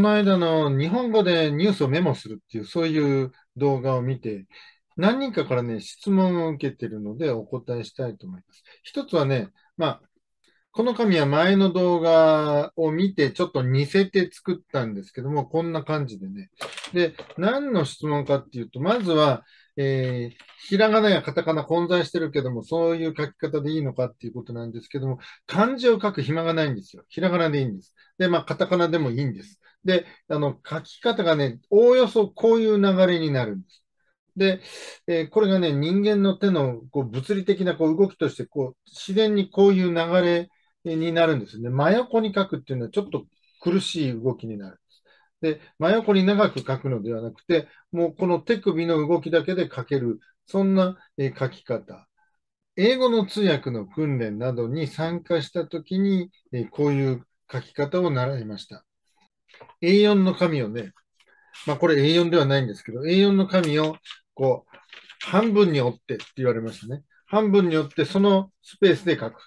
この間の日本語でニュースをメモするっていう、そういう動画を見て、何人かからね、質問を受けてるのでお答えしたいと思います。一つはね、まあ、この紙は前の動画を見てちょっと似せて作ったんですけども、こんな感じでね。で、何の質問かっていうと、まずは、えー、ひらがなやカタカナ混在してるけども、そういう書き方でいいのかっていうことなんですけども、漢字を書く暇がないんですよ。ひらがなでいいんです。で、まあ、カタカナでもいいんです。で、あの、書き方がね、おおよそこういう流れになるんです。で、えー、これがね、人間の手のこう物理的なこう動きとして、こう、自然にこういう流れになるんですね。真横に書くっていうのはちょっと苦しい動きになるんです。で、真横に長く書くのではなくて、もうこの手首の動きだけで書ける、そんな書き方。英語の通訳の訓練などに参加したときに、こういう書き方を習いました。A4 の紙をね、まあこれ A4 ではないんですけど、A4 の紙をこう、半分に折ってって言われましたね。半分に折ってそのスペースで書く。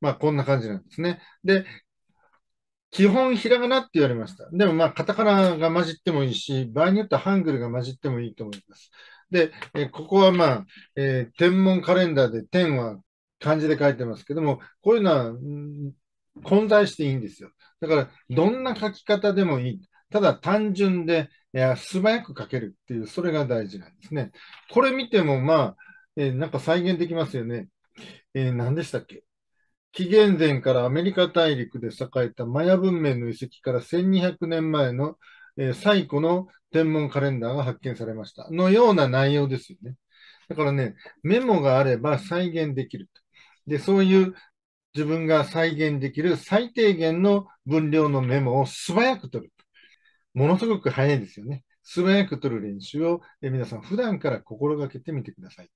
まあこんな感じなんですね。で、基本ひらがなって言われました。でもまあカタカナが混じってもいいし、場合によってはハングルが混じってもいいと思います。で、えここはまあ、えー、天文カレンダーで天は漢字で書いてますけども、こういうのは、混在していいんですよ。だから、どんな書き方でもいい。ただ単純で、いや素早く書けるっていう、それが大事なんですね。これ見ても、まあ、えー、なんか再現できますよね。えー、何でしたっけ？紀元前からアメリカ大陸で栄えたマヤ文明の遺跡から1200年前の、えー、最古の天文カレンダーが発見されました。のような内容ですよね。だからね、メモがあれば再現できる。で、そういう自分が再現できる最低限の分量のメモを素早く取る。ものすごく早いですよね。素早く取る練習を皆さん普段から心がけてみてください。